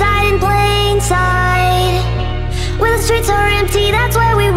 hide in plain sight When the streets are empty, that's where we